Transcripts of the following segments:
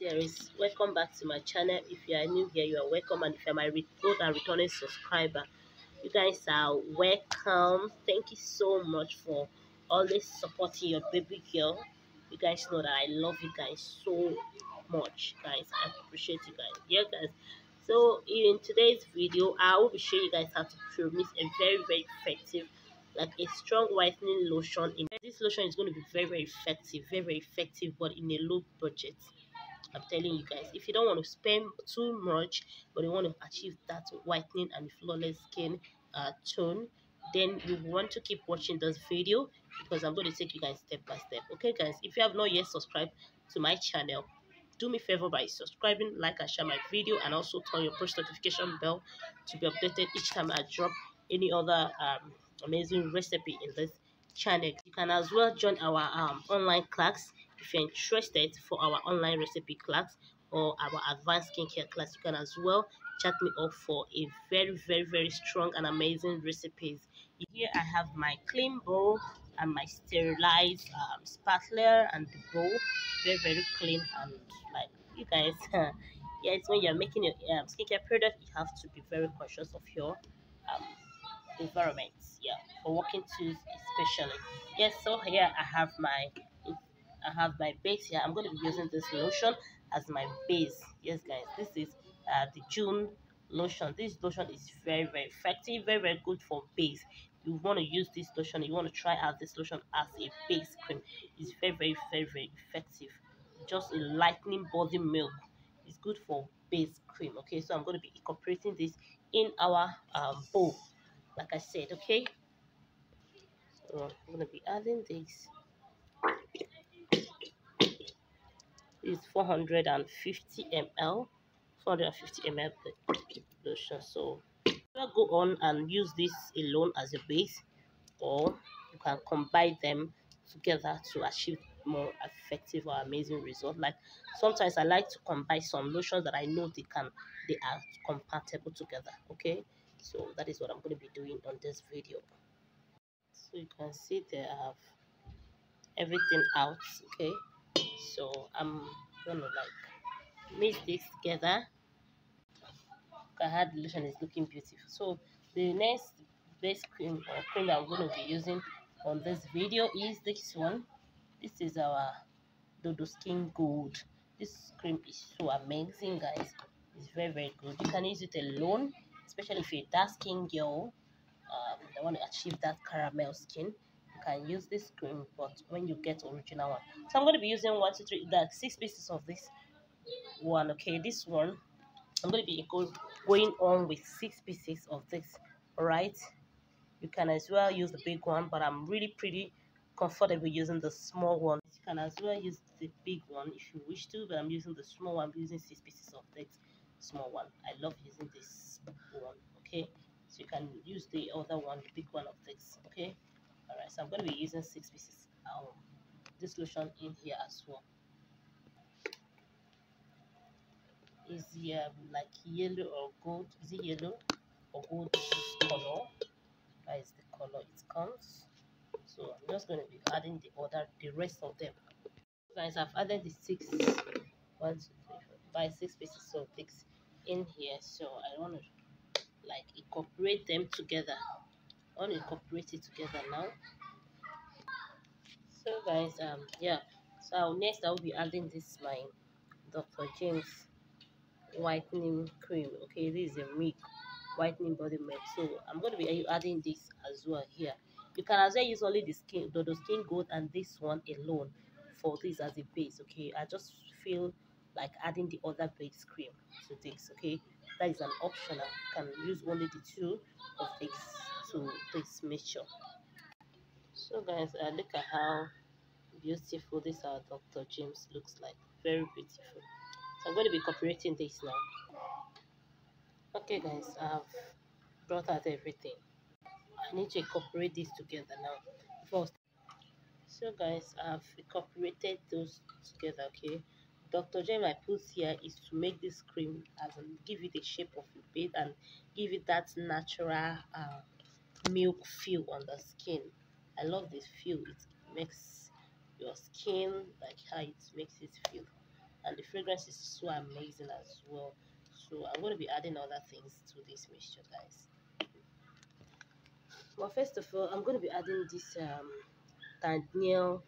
there is welcome back to my channel. If you are new here you are welcome. And if you are my old and returning subscriber you guys are welcome. Thank you so much for always supporting your baby girl. You guys know that i love you guys so much guys. I appreciate you guys. Yeah guys. So in today's video i will be showing you guys how to produce a very very effective like a strong whitening lotion in this lotion is going to be very very effective very very effective but in a low budget I'm telling you guys, if you don't want to spend too much, but you want to achieve that whitening and flawless skin uh, tone, then you want to keep watching this video because I'm going to take you guys step by step. Okay, guys, if you have not yet subscribed to my channel, do me a favor by subscribing, like, and share my video, and also turn your push notification bell to be updated each time I drop any other um, amazing recipe in this channel. You can as well join our um, online class if you're interested for our online recipe class or our advanced skincare class, you can as well chat me up for a very, very, very strong and amazing recipes. Here I have my clean bowl and my sterilized um, spatula and the bowl. Very, very clean and like you guys, yes, when you're making your um, skincare product, you have to be very conscious of your um, environment. Yeah, for working tools especially. Yes, so here I have my I have my base here. I'm going to be using this lotion as my base. Yes, guys, this is uh, the June lotion. This lotion is very, very effective, very, very good for base. You want to use this lotion, you want to try out this lotion as a base cream. It's very, very, very, very effective. Just a lightning body milk. It's good for base cream. Okay, so I'm going to be incorporating this in our um, bowl, like I said. Okay, so I'm going to be adding this is 450 ml 450 ml lotion. So go on and use this alone as a base or you can combine them together to achieve more effective or amazing result. Like sometimes i like to combine some lotions that i know they can they are compatible together okay? So that is what i'm going to be doing on this video. So you can see they have everything out okay? So i'm gonna like mix this together. I had the lotion is looking beautiful. So the next base cream or cream i'm going to be using on this video is this one. This is our dodo skin gold. This cream is so amazing guys. It's very very good. You can use it alone especially if you're a dark skin girl um, they want to achieve that caramel skin can use this cream but when you get original one. So i'm going to be using one two three that six pieces of this one okay? This one i'm going to be going on with six pieces of this all right you can as well use the big one but i'm really pretty comfortable using the small one. You can as well use the big one if you wish to but i'm using the small one i'm using six pieces of that small one. I love using this one okay? So you can use the other one the big one of this okay all right so i'm going to be using six pieces um this lotion in here as well. Is um, like yellow or gold is it yellow or gold color? That is the color it comes. So i'm just going to be adding the other the rest of them. Guys i've added the six one two three four five six pieces of this in here. So i want to like incorporate them together Incorporate it together now. So guys um yeah. So next i'll be adding this my dr james whitening cream okay? This is a milk whitening body milk. So i'm going to be adding this as well here? You can as well use only the skin the, the skin gold and this one alone for this as a base okay? I just feel like adding the other base cream to this okay? That is an optional you can use only the two of this to this mixture so guys uh, look at how beautiful this our dr james looks like. Very beautiful. So i'm going to be incorporating this now. Okay guys i've brought out everything. I need to incorporate this together now. First. So guys i've incorporated those together okay? Dr. James I put here is to make this cream as give it the shape of a bed and give it that natural uh, milk feel on the skin. I love this feel. It makes your skin like how it makes it feel. and the fragrance is so amazing as well so i'm going to be adding other things to this mixture guys well first of all i'm going to be adding this um Daniel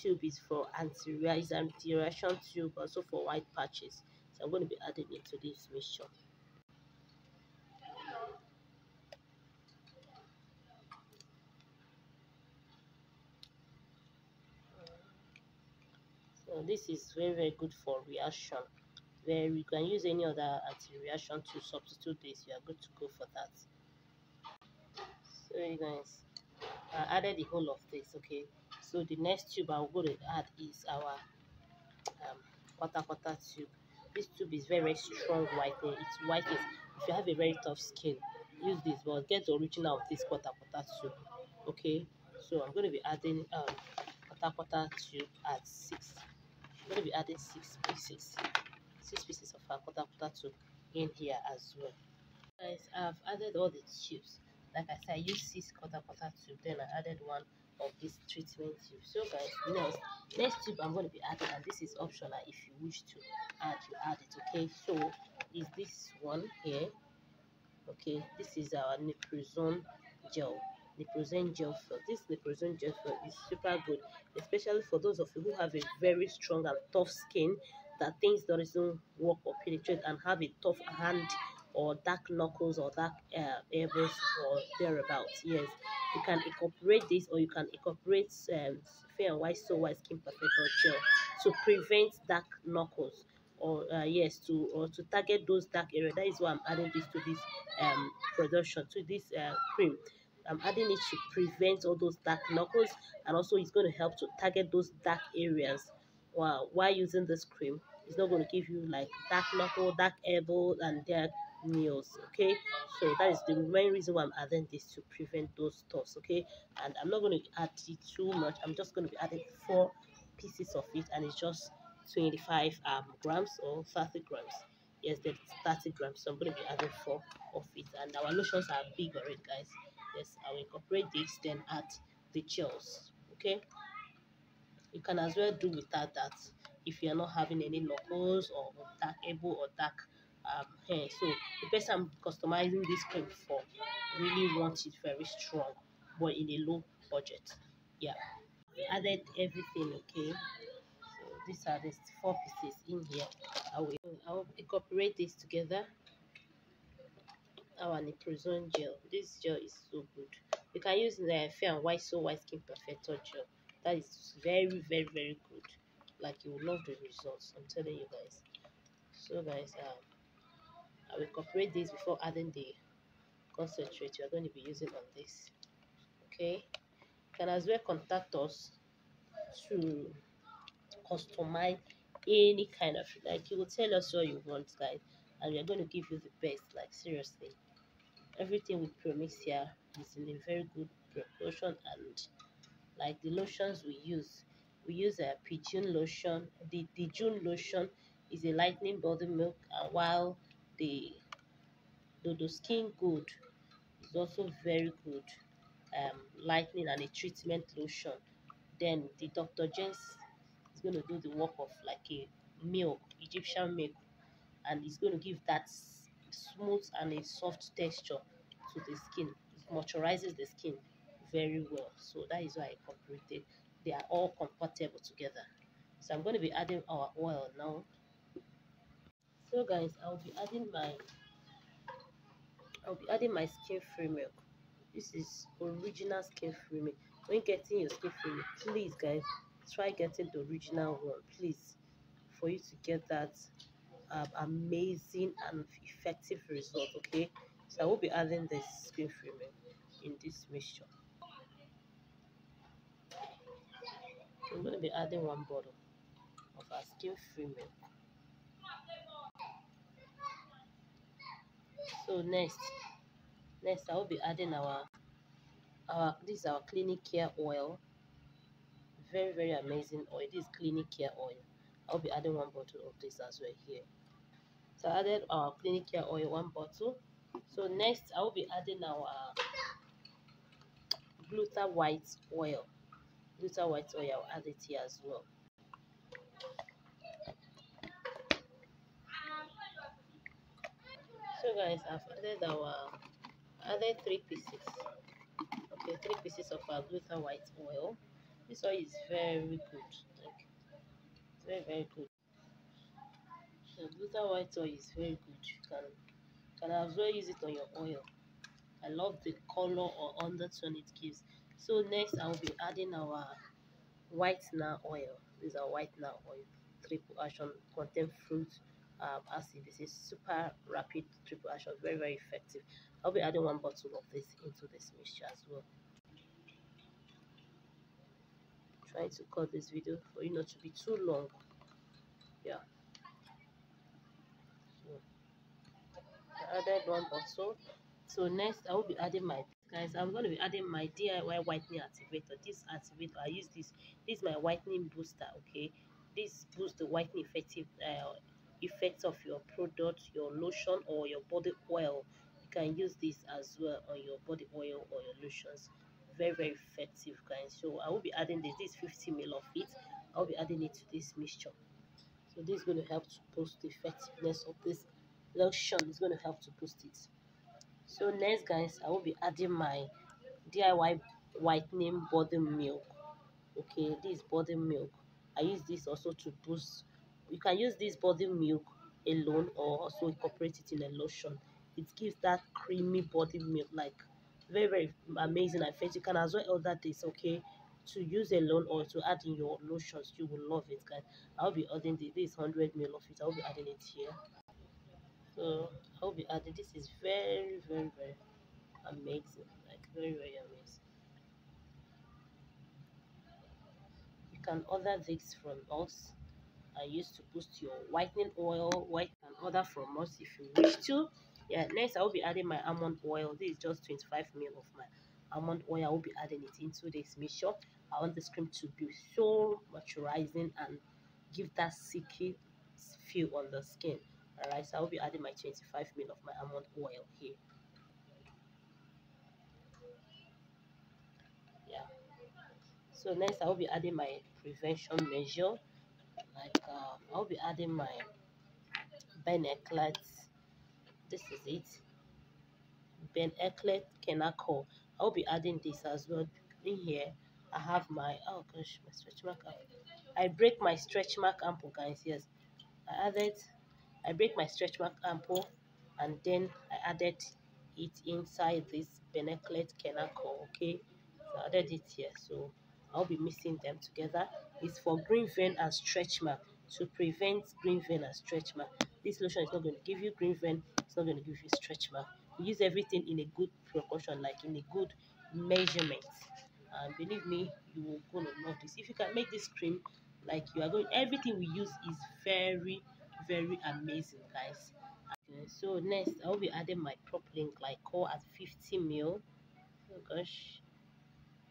tube is for anti-reaction anti tube also for white patches so i'm going to be adding it to this mixture this is very very good for reaction. Where you can use any other anti-reaction to substitute this. You are good to go for that. So you guys I added the whole of this okay? So the next tube I'm going to add is our um, quarter quarter tube. This tube is very, very strong whitening it's whitening if you have a very tough skin use this but get the original of this quarter quarter tube okay? So I'm going to be adding um quarter quarter tube at six I'm going to be adding six pieces six pieces of our quarter quarter tube in here as well. Guys I've added all the tubes. Like I said I used six quarter quarter tube then I added one of this treatment tube so guys next next tube I'm going to be adding and this is optional if you wish to add you add it okay? So is this one here? Okay this is our Neoprosone gel Neoprosone gel for this Neoprosone gel for is super good especially for those of you who have a very strong and tough skin that things doesn't work or penetrate and have a tough hand or dark knuckles or dark uh, elbows or thereabouts. Yes you can incorporate this or you can incorporate um, fair and white so white skin perfector gel to prevent dark knuckles or uh, yes to or to target those dark areas. That is why i'm adding this to this um production to this uh, cream i'm adding it to prevent all those dark knuckles and also it's going to help to target those dark areas. While while using this cream? It's not going to give you like dark knuckle dark elbow and dark nails okay? So that is the main reason why i'm adding this to prevent those stuffs okay? And i'm not going to add it too much. I'm just going to be adding four pieces of it and it's just 25 um grams or 30 grams. Yes that's 30 grams. So i'm going to be adding four of it and our lotions are big already guys yes i will incorporate this then add the gels okay? You can as well do without that if you're not having any knuckles or dark elbow or dark um, hair. So the person i'm customizing this cream for really wants it very strong but in a low budget. Yeah. Added everything okay? So these are the four pieces in here. I will i will incorporate this together our Neoprosone gel. This gel is so good. You can use the fair and white so white skin perfector gel. That is very very very good. Like you will love the results i'm telling you guys. So guys um I will incorporate this before adding the concentrate you are going to be using on this. Okay, you can as well contact us to customize any kind of like you will tell us what you want, guys, and we are going to give you the best. Like seriously, everything we promise here is in a very good proportion and like the lotions we use we use a pigeon lotion the the june lotion is a lightning body milk and while the Dodo Skin Good is also very good um, lightening and a treatment lotion. Then the Dr. James is going to do the work of like a milk, Egyptian milk, and it's going to give that smooth and a soft texture to the skin. It moisturizes the skin very well. So that is why I incorporated. They are all compatible together. So I'm going to be adding our oil now. So guys, I'll be adding my I'll be adding my skin free milk. This is original skin free milk. When getting your skin free milk, please guys, try getting the original one, please, for you to get that um, amazing and effective result. Okay, so I will be adding this skin free in this mixture. I'm going to be adding one bottle of our skin free. So next, next I will be adding our our this is our clinic care oil. Very very amazing oil. This is clinic care oil. I'll be adding one bottle of this as well here. So I added our clinic care oil one bottle. So next I will be adding our gluta white oil. Gluta white oil, I'll add it here as well. So guys, I've added our added three pieces. Okay, three pieces of our gluta white oil. This oil is very good. Like, very very good. The gluta white oil is very good. You can can as well use it on your oil. I love the color or undertone it gives. So next I'll be adding our whitener oil. This is our whitener oil. Triple action contain fruit um, acid. This is super rapid triple action, very very effective. I'll be adding one bottle of this into this mixture as well. trying to cut this video for you not to be too long. Yeah. So I added one also So next I will be adding my guys i'm going to be adding my diy whitening activator. This activator i use this this is my whitening booster okay? This boosts the whitening effective uh, effects of your product your lotion or your body oil. You can use this as well on your body oil or your lotions. Very very effective guys. So i will be adding this this 50 ml of it. I'll be adding it to this mixture. So this is going to help to boost the effectiveness of this lotion is going to help to boost it. So next guys i will be adding my diy whitening body milk. Okay this body milk. I use this also to boost you can use this body milk alone or also incorporate it in a lotion. It gives that creamy body milk like very very amazing i you can as well order this okay to use alone or to add in your lotions. You will love it guys. I'll be adding this, this 100 ml of it. I'll be adding it here so I'll be adding this is very very very amazing like very very amazing. You can order this from us. I used to boost your whitening oil. White and order from us if you wish to. Yeah next I will be adding my almond oil. This is just 25 ml of my almond oil. I will be adding it into this mixture. I want this cream to be so moisturizing and give that silky feel on the skin Alright, so I'll be adding my 25 ml of my almond oil here. Yeah. So next I'll be adding my prevention measure. Like uh, I'll be adding my Ben. This is it. Ben Eklat Kenako. I'll be adding this as well. In here, I have my oh gosh, my stretch mark. I break my stretch mark ample, guys. Yes, I added I break my stretch mark ample and then I added it inside this Beneclet Kenako, okay? So I added it here, so I'll be mixing them together. It's for green vein and stretch mark to prevent green vein and stretch mark. This lotion is not going to give you green vein, it's not going to give you stretch mark. We use everything in a good proportion, like in a good measurement. And believe me, you will gonna this. If you can make this cream like you are going, everything we use is very very amazing guys. Okay, so next i'll be adding my propylene glycol at 50 mil. Oh gosh.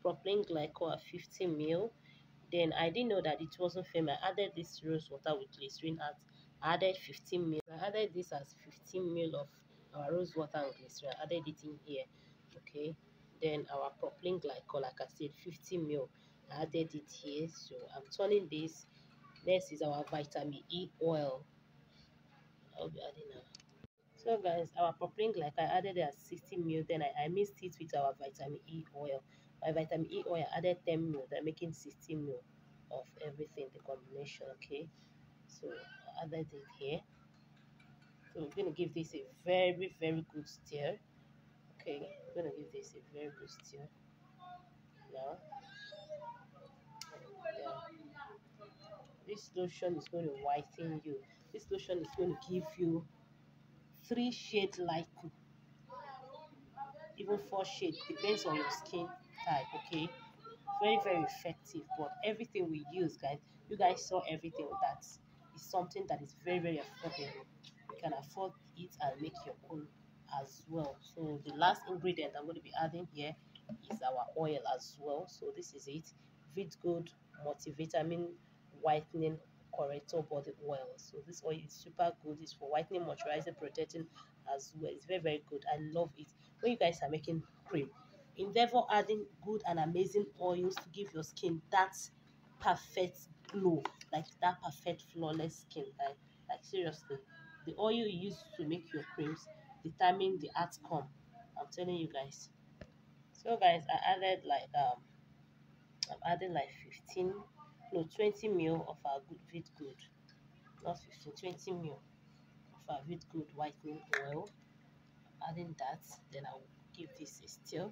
Propylene glycol at 50 mil. Then i didn't know that it wasn't firm. I added this rose water with glycerin at added 15 mil. I added this as 15 mil of our rose water and glycerin I added it in here. Okay. Then our propylene glycol like i said 50 mil. I added it here. So i'm turning this. Next is our vitamin e oil I'll be adding now. So guys, our propylene like I added at 60 ml, then I, I mixed it with our vitamin E oil. My vitamin E oil I added 10 ml, they're making 60 ml of everything, the combination, okay? So I added it here. So we're gonna give this a very, very good stir. Okay, we're gonna give this a very good stir. Now, yeah. Um, this lotion is going to whiten you this lotion is going to give you three shades lighting even four shades depends on your skin type okay? Very very effective but everything we use guys you guys saw everything that. Is something that is very very affordable. You can afford it and make your own as well. So the last ingredient i'm going to be adding here is our oil as well. So this is it. Vit Good multivitamin whitening corrector body oil. So this oil is super good. It's for whitening moisturizing protecting as well. It's very very good. I love it. When you guys are making cream endeavor adding good and amazing oils to give your skin that perfect glow like that perfect flawless skin. Like, like seriously the oil you use to make your creams determine the outcome. I'm telling you guys. So guys i added like um i'm adding like 15 no 20 mil of our good vid good not 15 20 mil of our vid good whitening oil. Adding that then i'll give this a stir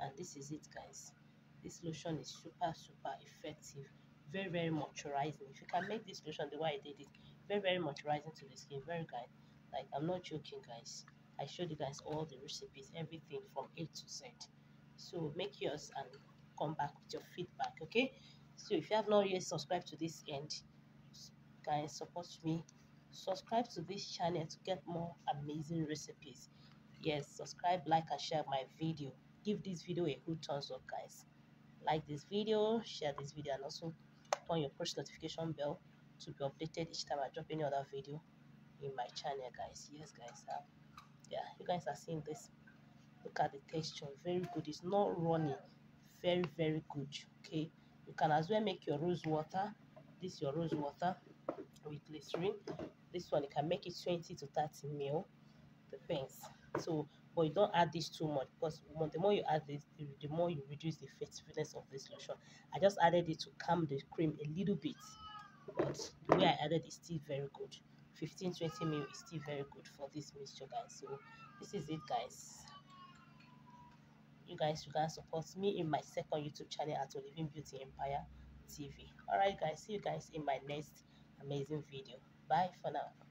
and this is it guys. This lotion is super super effective. Very very moisturizing. If you can make this lotion the way i did it very very moisturizing to the skin. Very good. Like i'm not joking guys. I showed you guys all the recipes everything from a to z. So make yours and come back with your feedback okay so if you have not yet subscribed to this end guys support me. Subscribe to this channel to get more amazing recipes. Yes subscribe like and share my video. Give this video a good thumbs up guys. Like this video share this video and also turn your push notification bell to be updated each time i drop any other video in my channel guys. Yes guys uh, yeah you guys are seeing this. Look at the texture. Very good. It's not runny. Very very good okay you can as well make your rose water this your rose water with glycerin this one you can make it 20 to 30 mil depends. So but you don't add this too much because the more you add this the, more you reduce the effectiveness of this lotion. I just added it to calm the cream a little bit but the way i added is still very good. 15 20 mil is still very good for this mixture guys. So this is it guys you guys you can support me in my second youtube channel at Olyveen Beauty Empire TV. Alright guys, see you guys in my next amazing video. Bye for now.